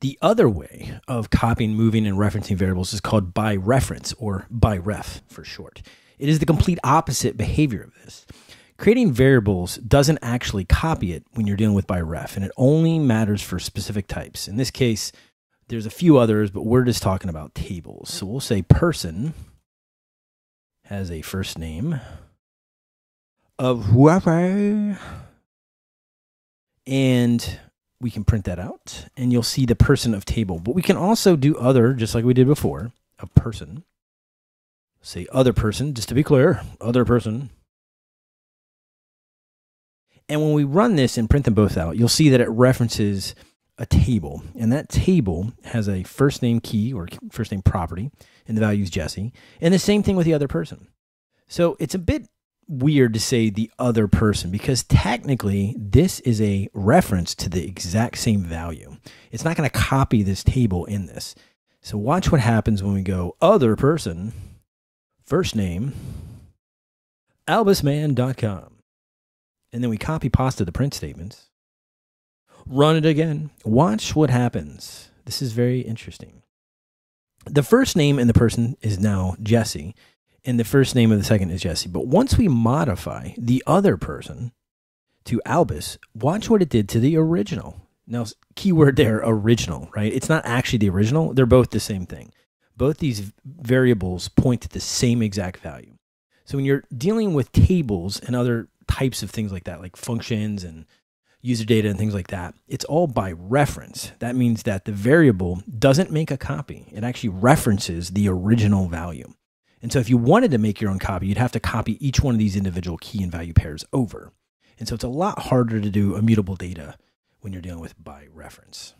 The other way of copying, moving, and referencing variables is called by reference or by ref for short. It is the complete opposite behavior of this. Creating variables doesn't actually copy it when you're dealing with by ref, and it only matters for specific types. In this case, there's a few others, but we're just talking about tables. So we'll say person has a first name of whoever, and we can print that out, and you'll see the person of table. But we can also do other, just like we did before, a person. Say other person, just to be clear, other person. And when we run this and print them both out, you'll see that it references a table. And that table has a first name key or first name property, and the value is Jesse. And the same thing with the other person. So it's a bit weird to say the other person because technically this is a reference to the exact same value. It's not going to copy this table in this. So watch what happens when we go other person, first name, albusman.com. And then we copy pasta the print statements. Run it again. Watch what happens. This is very interesting. The first name in the person is now Jesse, and the first name of the second is Jesse. But once we modify the other person to Albus, watch what it did to the original. Now, keyword there, original, right? It's not actually the original. They're both the same thing. Both these variables point to the same exact value. So when you're dealing with tables and other types of things like that, like functions and user data and things like that, it's all by reference. That means that the variable doesn't make a copy, it actually references the original value. And so if you wanted to make your own copy, you'd have to copy each one of these individual key and value pairs over. And so it's a lot harder to do immutable data when you're dealing with by reference.